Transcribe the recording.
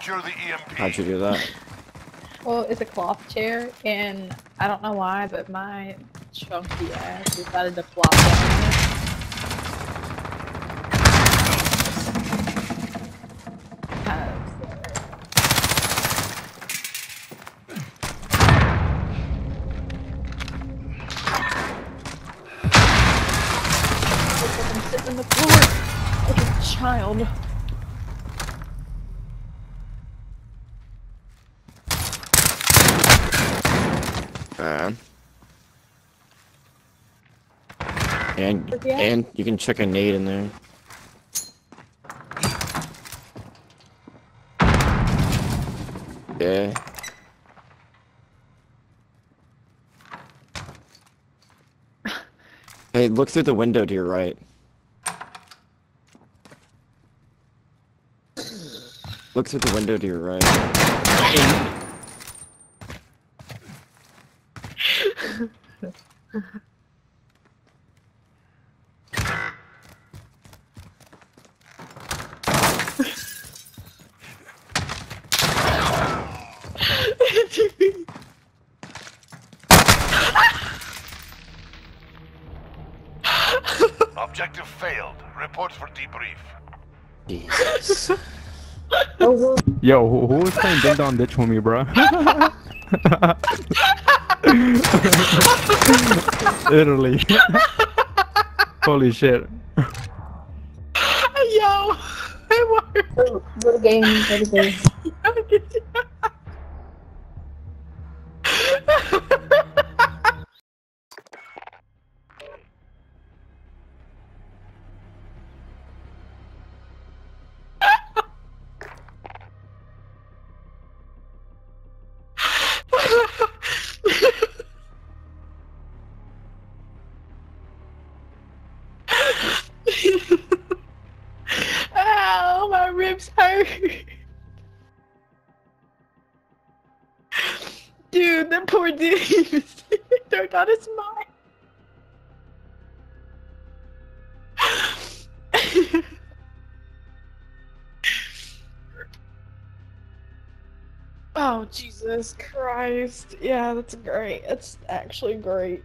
Secure the EMP. How'd you do that? Well, it's a cloth chair, and I don't know why, but my chunky ass decided to flop down on it. Kind of upset. Looks like I'm sitting on the floor like a child. Man. And Yeah. and you can check a nade in there. Yeah. Hey, look through the window to your right. Look through the window to your right. Objective failed. Report for debrief. Jesus. Yo, who, who was playing Ding Dong Ditch with me, bro? Literally. Holy shit. Yo, I Go to game, go to game. Ow, Dude, that poor dude. he turned on his mind. oh, Jesus Christ. Yeah, that's great. That's actually great.